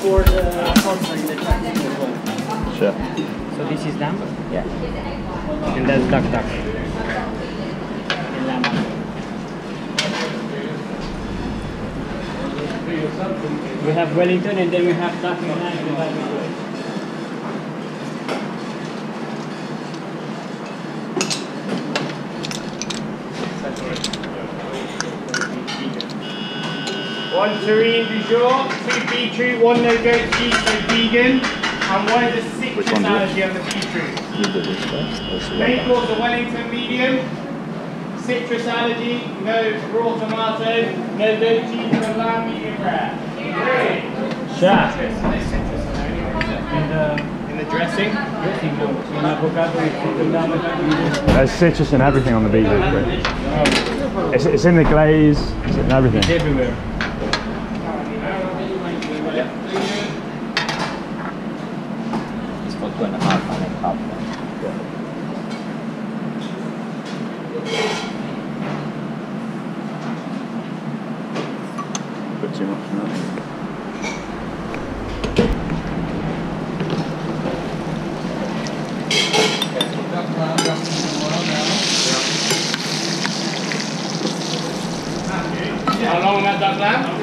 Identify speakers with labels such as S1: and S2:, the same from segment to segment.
S1: for the sponsor in the chat as well.
S2: Sure.
S1: So this is lamb
S2: Yeah.
S1: and that's duck duck. And lamb. We have Wellington and then we have duck and lamb
S3: One terrine du jour, two beetroot, one no goat cheese, so vegan, and one is a citrus
S2: Which one do you-
S3: allergy on the beetroot.
S2: You did this first. That's the
S3: Main course, a Wellington medium, citrus allergy, no raw tomato, no goat cheese, and a lamb medium rare. Three.
S1: Chef.
S3: Citrus, no citrus on there.
S1: And uh,
S3: In the dressing,
S1: dressing no. And avocado with chicken avocado.
S2: There's citrus and everything on the beetroot. It's, it's in the glaze. It's in everything.
S1: everywhere.
S4: It's for two and a half and a half.
S2: Put too much in that.
S3: how long that duck lamb?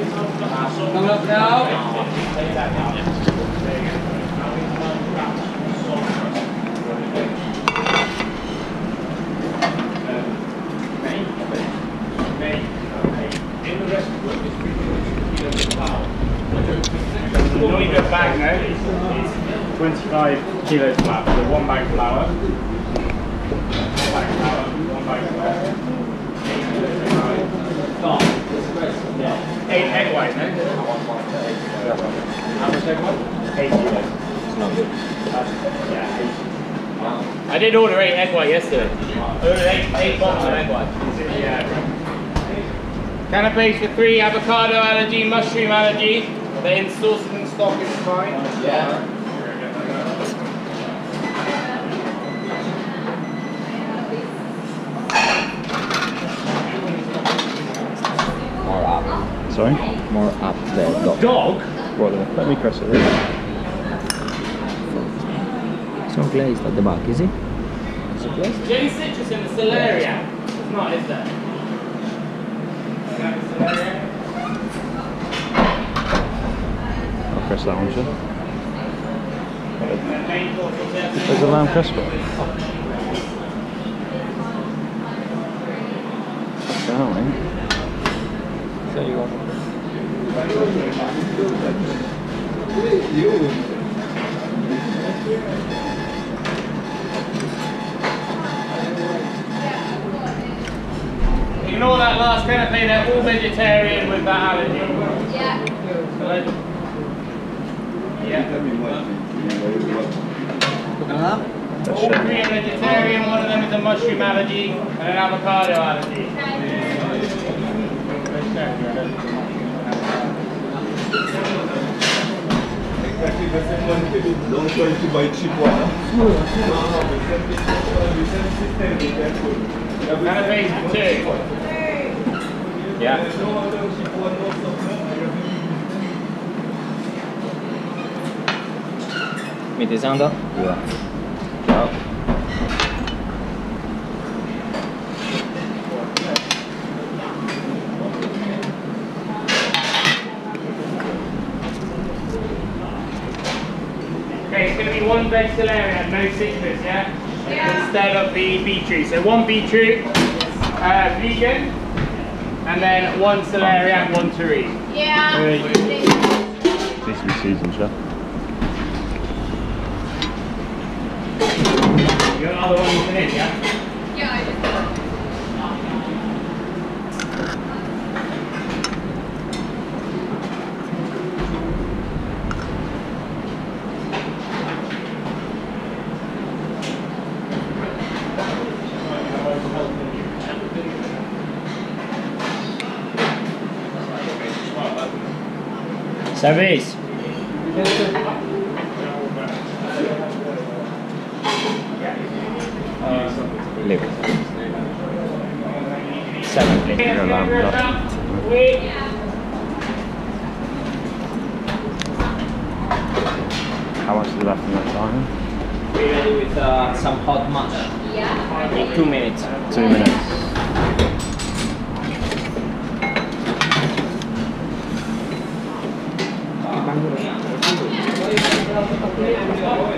S3: Not even a bag now, it's 25 kilos flour, so one bag flour. One bag flour, one bag flour. Eight egg whites, no? How much egg white? Eight kilos. Yeah, eight. I did order eight egg white yesterday. I ordered eight, eight bottles of egg white. Yeah. Canapes for three, avocado allergy, mushroom allergy. They're in sauce and stock is fine. Yeah.
S2: Sorry?
S4: More up there. Dog.
S3: Dog?
S2: What the? Let me press it.
S4: It's not glazed at the back, is it? Is it glazed?
S3: Is there any citrus in the celeriac? It's not, is there? Is that the celeriac?
S2: I'll press that one, sure.
S3: And then main course is there.
S2: There's a lamb crisper. Down, eh?
S4: So you want
S3: Ignore that last canapé, they're all vegetarian with that allergy.
S5: Yeah.
S3: So let- Yeah.
S2: That's
S3: All three are vegetarian, one of them is a mushroom allergy and an avocado allergy.
S6: Don't try to buy cheap one.
S3: Yeah.
S4: Ça en.
S2: Yeah.
S4: Ciao.
S3: Okay, it's going to be one veg celeriac, no citrus, yeah? Instead of the beetroot. So one beetroot, uh, vegan, and then one celeriac, one terrine.
S5: Yeah.
S2: Needs to be seasoned, yeah.
S3: You got other one you can in, yeah?
S5: Yeah, I just
S1: Service.
S4: Live. Seven plate.
S2: Yeah, lamb,
S3: Wait.
S2: How much is left in that time?
S3: We ready with uh, some hot mush. In two minutes.
S2: Two minutes.
S3: Yeah.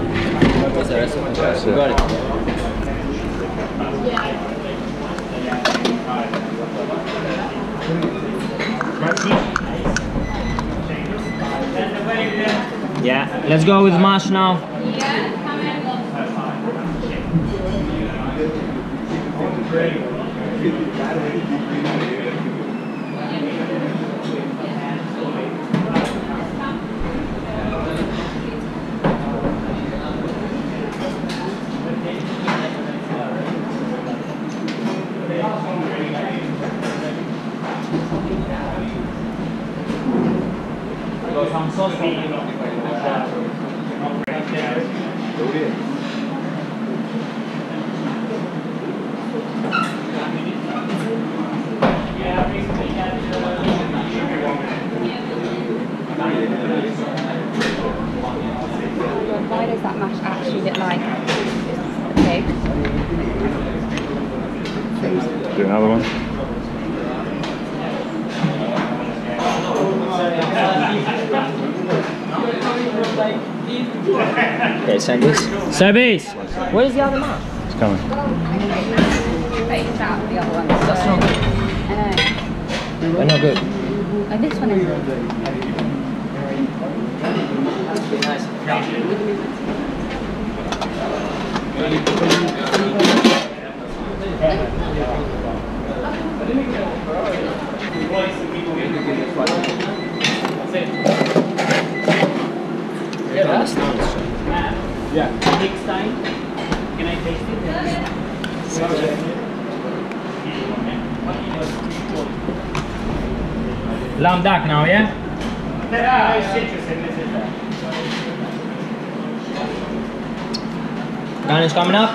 S3: it?
S2: That's it.
S3: got it. Yeah, let's go with mash now.
S5: Why does that mash actually look like a pig?
S2: Do another one.
S3: Okay, send this. Where's the other mash?
S2: It's coming.
S5: Baked out the other one. That's
S3: not good.
S5: I know.
S3: They're not good.
S5: Oh, this one is.
S1: Next
S3: Lamb back now, yeah?
S1: There's citrus this, is there?
S3: Garnish coming up.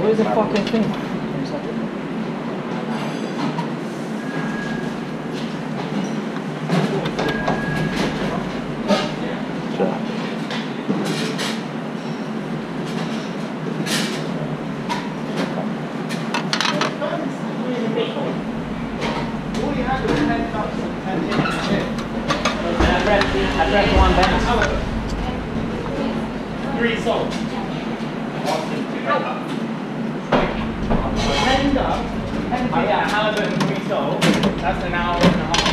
S3: Where's the fucking thing?
S1: Uh, yeah, that's an hour and a half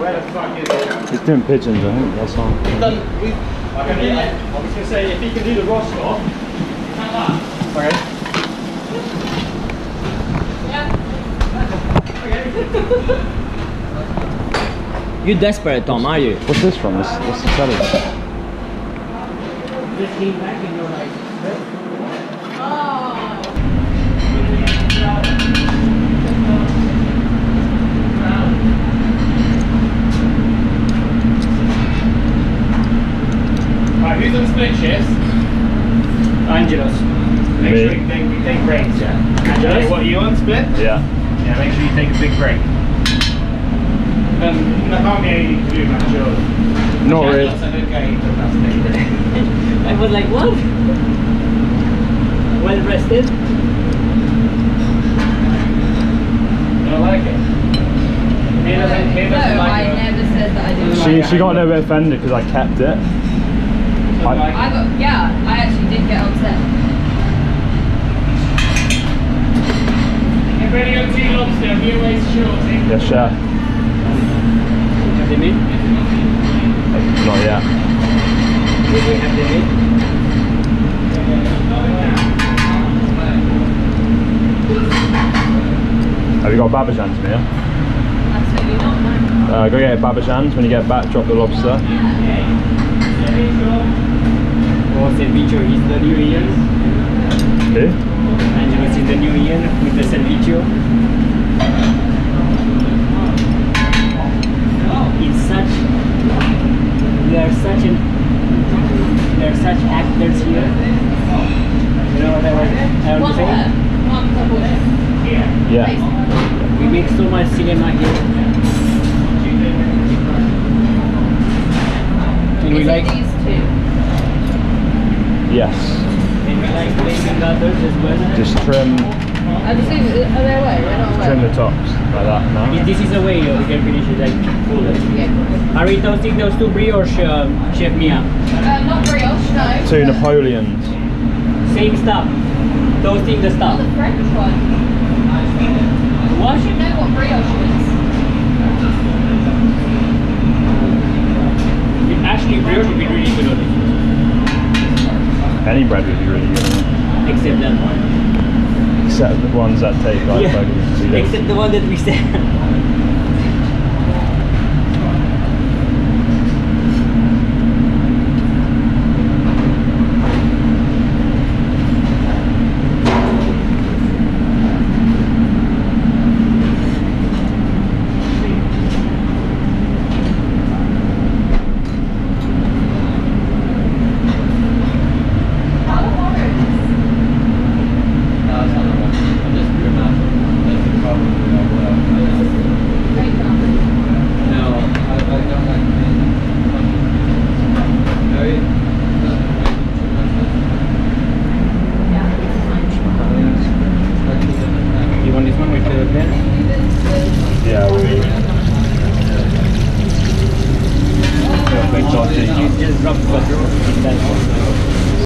S1: Where the fuck is it?
S2: He's doing pigeons, I think, that's all.
S1: We've done, we've, okay, we I was going to say, if he can do the Ross count that. Okay.
S3: Yeah. okay. You're desperate, Tom, are you?
S2: What's this from? What's, the
S3: 15 Right, on split shifts?
S1: Angelos.
S3: Make
S2: Me.
S3: sure you take, you take breaks, yeah. Angelos, what are you on split?
S2: Yeah.
S3: Yeah, make sure you take a big break. Um, there can't be anything to do, man, sure.
S2: Not really.
S1: I was like, what? Well rested.
S3: I like it. He doesn't, he
S5: No,
S3: doesn't like
S5: I
S3: it.
S5: never said that I didn't
S2: She
S5: like
S2: she got a little bit offended because I kept it.
S3: Doesn't
S2: I-
S3: like
S5: I got, yeah, I actually did get upset.
S3: it. Get ready on tea lobster, be away shorty.
S2: Yes, chef.
S1: Have the meat?
S2: Not yet.
S1: Did we have the meat?
S2: Have you got Babajans, Mia?
S5: Absolutely not, no.
S2: Uh, go get Babajans when you get back. Drop the lobster.
S1: Oh, ceviche is the new Ian.
S2: Who?
S1: Angelos is the new Ian with the ceviche. It's such. We are such an. We are such actors here. You know what I was, I was
S5: One
S1: saying?
S5: there, one couple there.
S2: Yeah.
S1: We make so much cinema here. And we like
S5: these two?
S2: Yes.
S1: and we like playing others as well.
S2: Just trim
S5: Have you seen, are they away? They're not away.
S2: trim the tops like that.
S1: If
S2: No.
S1: this is a way you can finish it like full.
S5: Yeah.
S1: Are we toasting those two brioche, um, Chef Mia?
S5: Uh, not brioche, no.
S2: Two Napoleons.
S1: Same stuff. Toasting the
S5: Not
S1: stuff.
S5: the French one.
S1: What?
S5: You should know what brioche is.
S1: Actually, brioche would be really good on
S2: Any bread would be really good.
S1: it. Except that one.
S2: Except the ones that take like days.
S1: Except the one that we said.